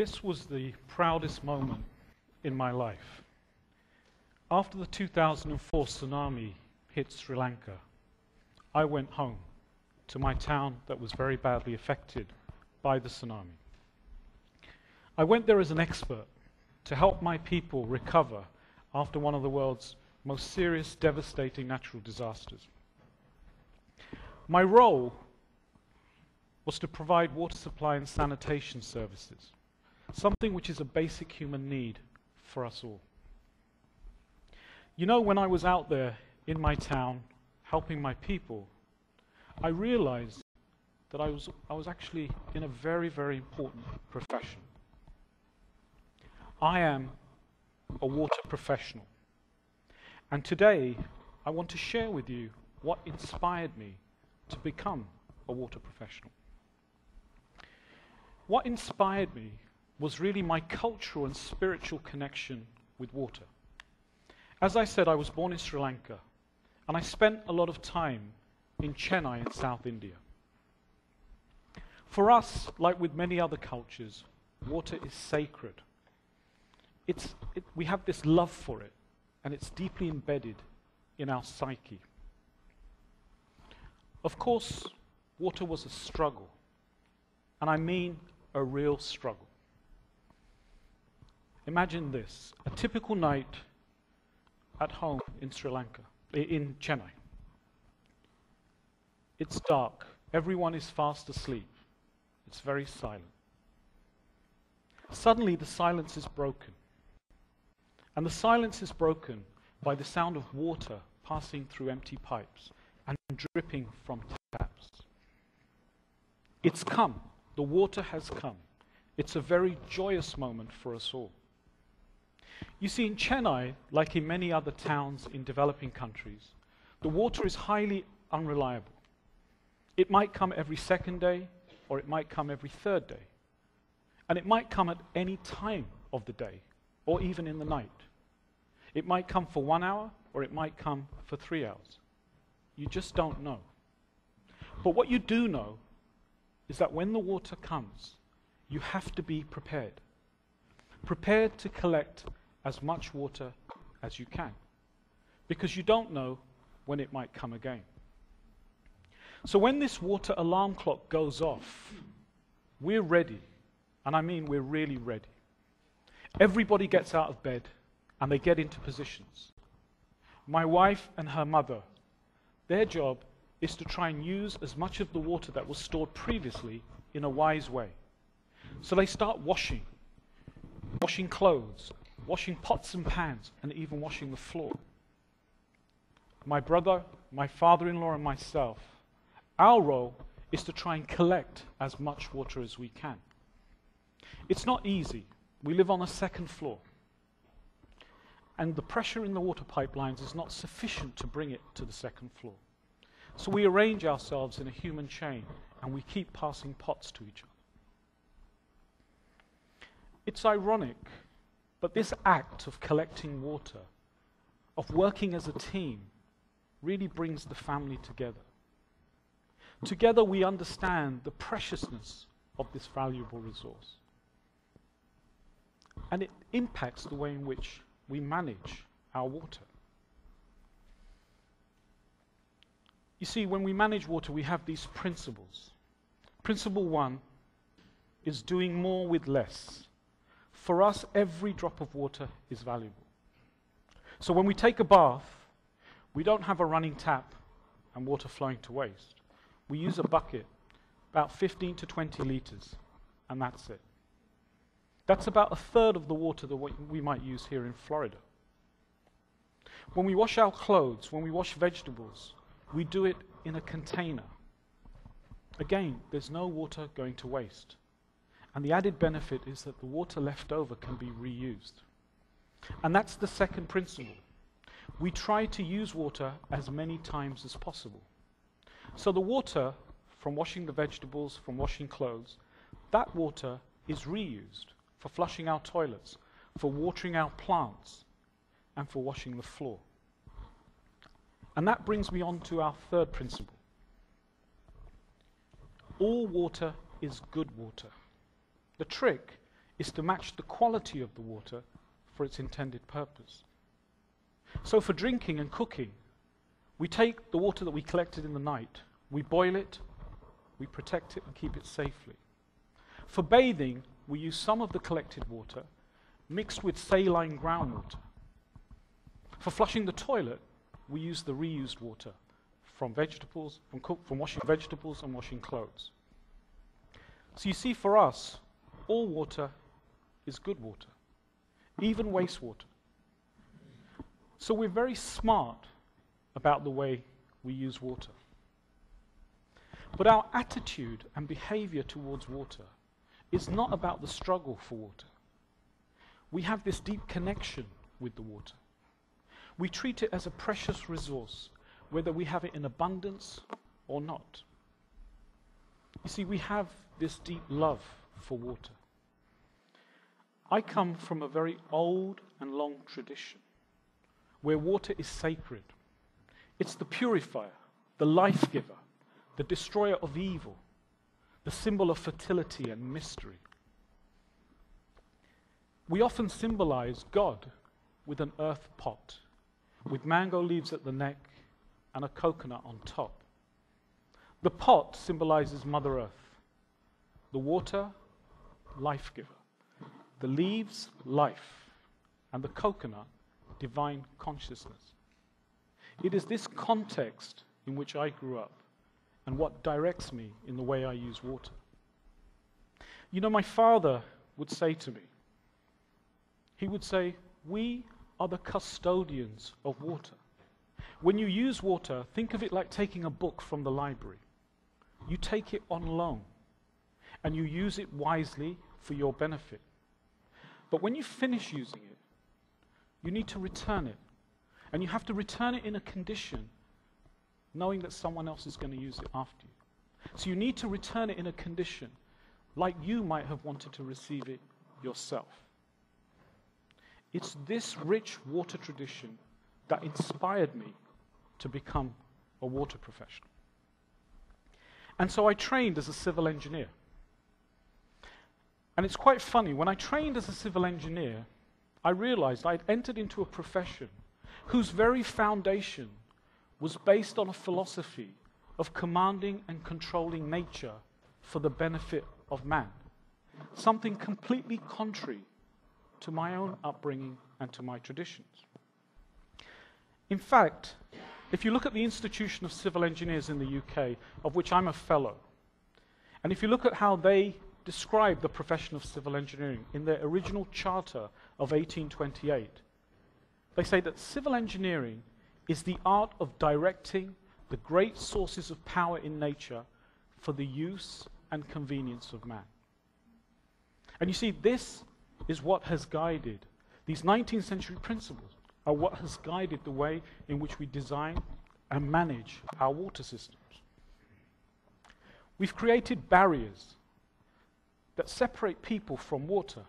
This was the proudest moment in my life. After the 2004 tsunami hit Sri Lanka, I went home to my town that was very badly affected by the tsunami. I went there as an expert to help my people recover after one of the world's most serious, devastating natural disasters. My role was to provide water supply and sanitation services, something which is a basic human need for us all. You know, when I was out there in my town helping my people, I realized that I was, I was actually in a very, very important profession. I am a water professional. And today, I want to share with you what inspired me to become a water professional. What inspired me was really my cultural and spiritual connection with water. As I said, I was born in Sri Lanka, and I spent a lot of time in Chennai in South India. For us, like with many other cultures, water is sacred. It's, it, we have this love for it, and it's deeply embedded in our psyche. Of course, water was a struggle, and I mean a real struggle. Imagine this a typical night at home in Sri Lanka, in Chennai. It's dark, everyone is fast asleep, it's very silent. Suddenly, the silence is broken. And the silence is broken by the sound of water passing through empty pipes and dripping from taps. It's come. The water has come. It's a very joyous moment for us all. You see, in Chennai, like in many other towns in developing countries, the water is highly unreliable. It might come every second day, or it might come every third day. And it might come at any time of the day, or even in the night. It might come for one hour, or it might come for three hours. You just don't know. But what you do know is that when the water comes, you have to be prepared. Prepared to collect as much water as you can. Because you don't know when it might come again. So when this water alarm clock goes off, we're ready. And I mean, we're really ready. Everybody gets out of bed and they get into positions. My wife and her mother, their job is to try and use as much of the water that was stored previously in a wise way. So they start washing, washing clothes, washing pots and pans, and even washing the floor. My brother, my father in law, and myself, our role is to try and collect as much water as we can. It's not easy. We live on a second floor and the pressure in the water pipelines is not sufficient to bring it to the second floor. So we arrange ourselves in a human chain and we keep passing pots to each other. It's ironic, but this act of collecting water, of working as a team, really brings the family together. Together we understand the preciousness of this valuable resource. And it impacts the way in which we manage our water. You see, when we manage water, we have these principles. Principle one is doing more with less. For us, every drop of water is valuable. So when we take a bath, we don't have a running tap and water flowing to waste. We use a bucket, about 15 to 20 liters, and that's it. That's about a third of the water that we might use here in Florida. When we wash our clothes, when we wash vegetables, we do it in a container. Again, there's no water going to waste. And the added benefit is that the water left over can be reused. And that's the second principle. We try to use water as many times as possible. So the water from washing the vegetables, from washing clothes, that water is reused for flushing our toilets, for watering our plants, and for washing the floor. And that brings me on to our third principle. All water is good water. The trick is to match the quality of the water for its intended purpose. So, for drinking and cooking, we take the water that we collected in the night, we boil it, we protect it and keep it safely. For bathing, we use some of the collected water mixed with saline groundwater. For flushing the toilet, we use the reused water from vegetables, from, cook, from washing vegetables and washing clothes. So you see, for us, all water is good water, even wastewater. So we're very smart about the way we use water. But our attitude and behavior towards water is not about the struggle for water. We have this deep connection with the water. We treat it as a precious resource, whether we have it in abundance or not. You see, we have this deep love for water. I come from a very old and long tradition where water is sacred. It's the purifier, the life giver, the destroyer of evil, the symbol of fertility and mystery. We often symbolize God with an earth pot, with mango leaves at the neck and a coconut on top. The pot symbolizes Mother Earth, the water, life giver, the leaves, life, and the coconut, divine consciousness. It is this context in which I grew up and what directs me in the way I use water. You know, my father would say to me, he would say, We are the custodians of water. When you use water, think of it like taking a book from the library. You take it on loan and you use it wisely for your benefit. But when you finish using it, you need to return it. And you have to return it in a condition knowing that someone else is going to use it after you. So you need to return it in a condition like you might have wanted to receive it yourself. It's this rich water tradition that inspired me to become a water professional. And so I trained as a civil engineer. And it's quite funny, when I trained as a civil engineer, I realized I'd entered into a profession whose very foundation was based on a philosophy of commanding and controlling nature for the benefit of man. Something completely contrary to my own upbringing and to my traditions. In fact, if you look at the Institution of Civil Engineers in the UK, of which I'm a fellow, and if you look at how they describe the profession of civil engineering in their original charter of 1828, they say that civil engineering is the art of directing the great sources of power in nature for the use and convenience of man. And you see, this is what has guided, these 19th century principles are what has guided the way in which we design and manage our water systems. We've created barriers that separate people from water.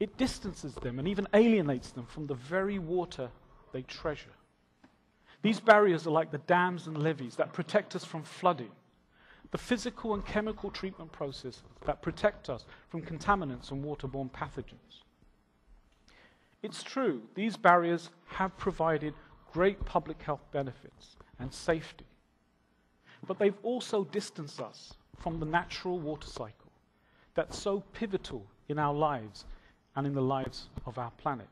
It distances them and even alienates them from the very water they treasure. These barriers are like the dams and levees that protect us from flooding, the physical and chemical treatment processes that protect us from contaminants and waterborne pathogens. It's true, these barriers have provided great public health benefits and safety, but they've also distanced us from the natural water cycle that's so pivotal in our lives and in the lives of our planet.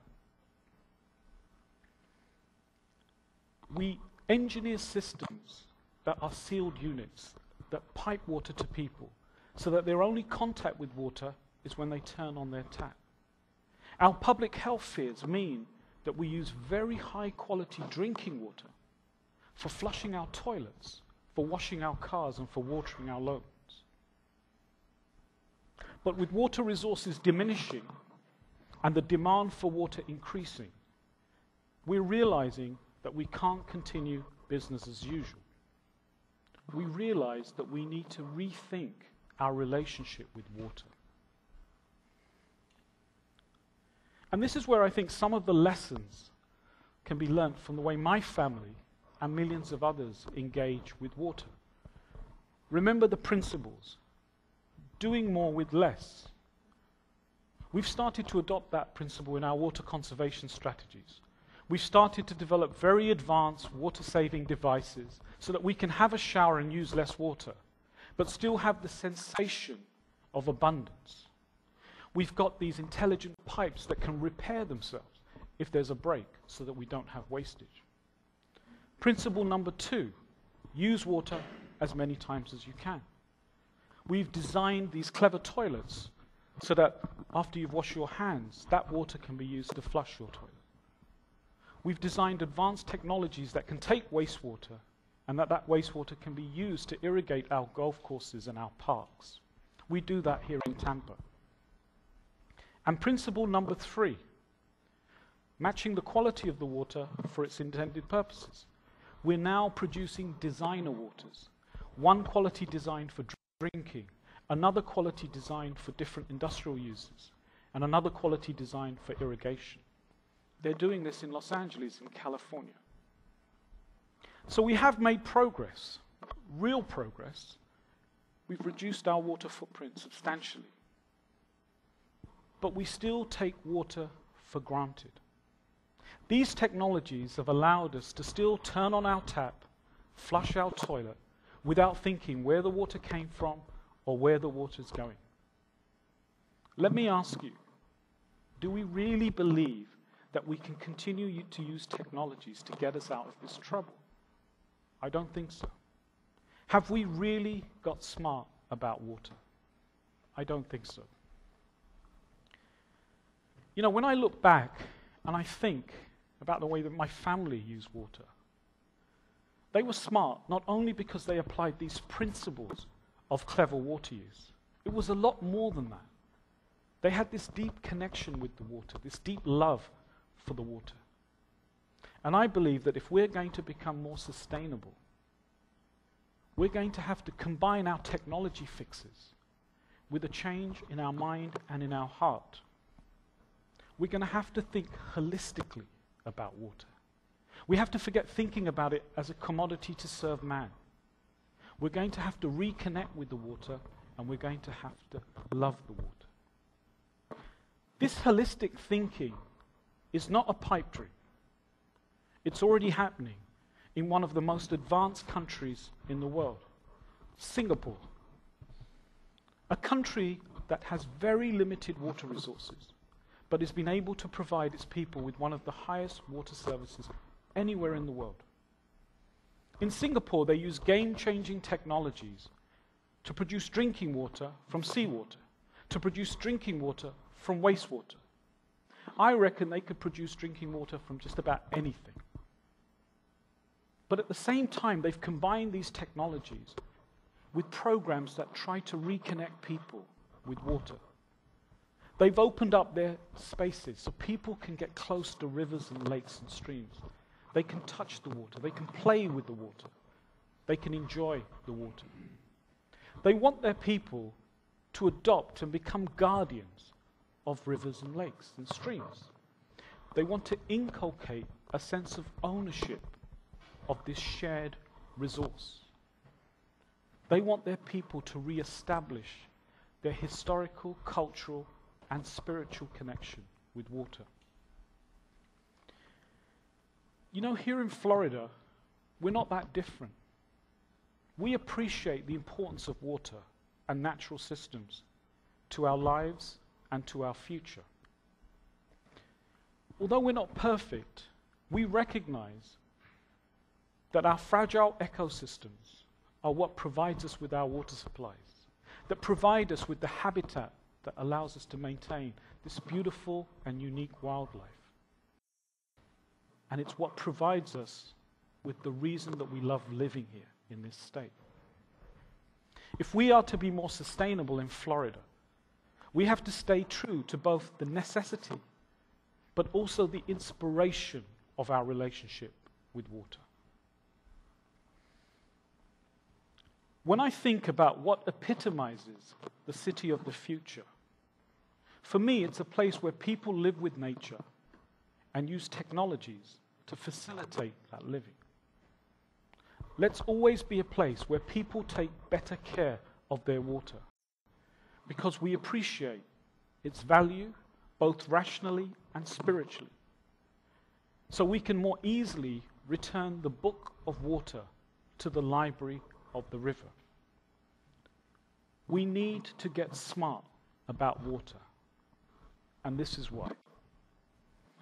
we engineer systems that are sealed units that pipe water to people so that their only contact with water is when they turn on their tap. Our public health fears mean that we use very high quality drinking water for flushing our toilets, for washing our cars, and for watering our lawns. But with water resources diminishing and the demand for water increasing, we're realizing that we can't continue business as usual. We realize that we need to rethink our relationship with water. And this is where I think some of the lessons can be learnt from the way my family and millions of others engage with water. Remember the principles doing more with less, We've started to adopt that principle in our water conservation strategies. We've started to develop very advanced water saving devices so that we can have a shower and use less water, but still have the sensation of abundance. We've got these intelligent pipes that can repair themselves if there's a break so that we don't have wastage. Principle number two use water as many times as you can. We've designed these clever toilets so that after you've washed your hands, that water can be used to flush your toilet. We've designed advanced technologies that can take wastewater and that that wastewater can be used to irrigate our golf courses and our parks. We do that here in Tampa. And principle number three, matching the quality of the water for its intended purposes. We're now producing designer waters. One quality designed for drinking, another quality designed for different industrial uses, and another quality designed for irrigation. They're doing this in Los Angeles, in California. So we have made progress, real progress. We've reduced our water footprint substantially. But we still take water for granted. These technologies have allowed us to still turn on our tap, flush our toilet, without thinking where the water came from or where the water is going. Let me ask you do we really believe that we can continue to use technologies to get us out of this trouble? I don't think so. Have we really got smart about water? I don't think so. You know, when I look back and I think about the way that my family used water, they were smart not only because they applied these principles of clever water use, it was a lot more than that. They had this deep connection with the water, this deep love for the water. And I believe that if we're going to become more sustainable, we're going to have to combine our technology fixes with a change in our mind and in our heart. We're going to have to think holistically about water. We have to forget thinking about it as a commodity to serve man. We're going to have to reconnect with the water and we're going to have to love the water. This holistic thinking is not a pipe dream. It's already happening in one of the most advanced countries in the world, Singapore. A country that has very limited water resources, but has been able to provide its people with one of the highest water services anywhere in the world. In Singapore, they use game changing technologies to produce drinking water from seawater, to produce drinking water from wastewater. I reckon they could produce drinking water from just about anything. But at the same time, they've combined these technologies with programs that try to reconnect people with water. They've opened up their spaces so people can get close to rivers and lakes and streams. They can touch the water, they can play with the water, they can enjoy the water. They want their people to adopt and become guardians of rivers and lakes and streams. They want to inculcate a sense of ownership of this shared resource. They want their people to re-establish their historical, cultural, and spiritual connection with water. You know, here in Florida, we're not that different. We appreciate the importance of water and natural systems to our lives and to our future. Although we're not perfect, we recognize that our fragile ecosystems are what provides us with our water supplies, that provide us with the habitat that allows us to maintain this beautiful and unique wildlife. And it's what provides us with the reason that we love living here in this state. If we are to be more sustainable in Florida, we have to stay true to both the necessity but also the inspiration of our relationship with water. When I think about what epitomizes the city of the future, for me, it's a place where people live with nature and use technologies to facilitate that living. Let's always be a place where people take better care of their water because we appreciate its value both rationally and spiritually, so we can more easily return the book of water to the library of the river. We need to get smart about water, and this is why.